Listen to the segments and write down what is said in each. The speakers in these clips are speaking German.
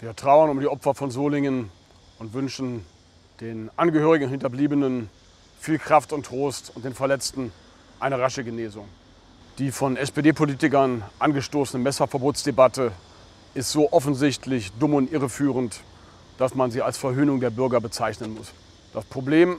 Wir trauern um die Opfer von Solingen und wünschen den Angehörigen und Hinterbliebenen viel Kraft und Trost und den Verletzten eine rasche Genesung. Die von SPD-Politikern angestoßene Messerverbotsdebatte ist so offensichtlich dumm und irreführend, dass man sie als Verhöhnung der Bürger bezeichnen muss. Das Problem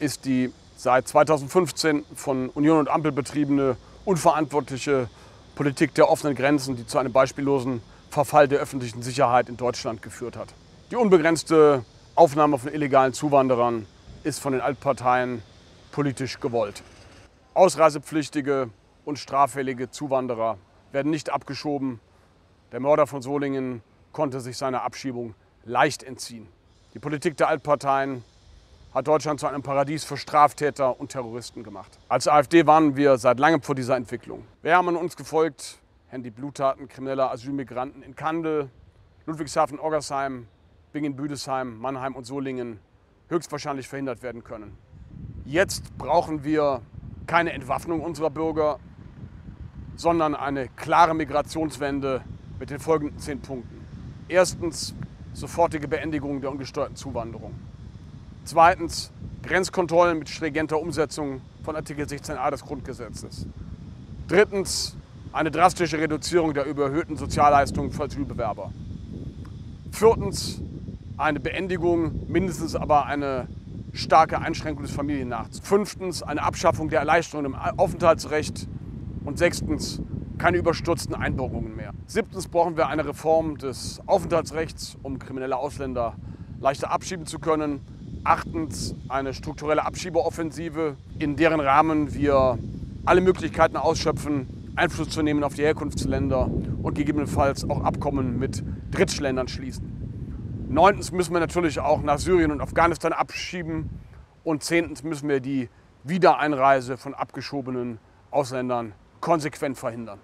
ist die seit 2015 von Union und Ampel betriebene unverantwortliche Politik der offenen Grenzen, die zu einem beispiellosen Verfall der öffentlichen Sicherheit in Deutschland geführt hat. Die unbegrenzte Aufnahme von illegalen Zuwanderern ist von den Altparteien politisch gewollt. Ausreisepflichtige und straffällige Zuwanderer werden nicht abgeschoben. Der Mörder von Solingen konnte sich seiner Abschiebung leicht entziehen. Die Politik der Altparteien hat Deutschland zu einem Paradies für Straftäter und Terroristen gemacht. Als AfD warnen wir seit langem vor dieser Entwicklung. Wir haben uns gefolgt, die Bluttaten krimineller Asylmigranten in Kandel, Ludwigshafen, Oggersheim, Bingen-Büdesheim, Mannheim und Solingen höchstwahrscheinlich verhindert werden können. Jetzt brauchen wir keine Entwaffnung unserer Bürger, sondern eine klare Migrationswende mit den folgenden zehn Punkten. Erstens sofortige Beendigung der ungesteuerten Zuwanderung. Zweitens Grenzkontrollen mit stringenter Umsetzung von Artikel 16a des Grundgesetzes. Drittens eine drastische Reduzierung der überhöhten Sozialleistungen für Asylbewerber. Viertens eine Beendigung, mindestens aber eine starke Einschränkung des Familiennachts. Fünftens eine Abschaffung der Erleichterungen im Aufenthaltsrecht. Und sechstens keine überstürzten Einbürgerungen mehr. Siebtens brauchen wir eine Reform des Aufenthaltsrechts, um kriminelle Ausländer leichter abschieben zu können. Achtens eine strukturelle Abschiebeoffensive, in deren Rahmen wir alle Möglichkeiten ausschöpfen, Einfluss zu nehmen auf die Herkunftsländer und gegebenenfalls auch Abkommen mit Drittländern schließen. Neuntens müssen wir natürlich auch nach Syrien und Afghanistan abschieben. Und zehntens müssen wir die Wiedereinreise von abgeschobenen Ausländern konsequent verhindern.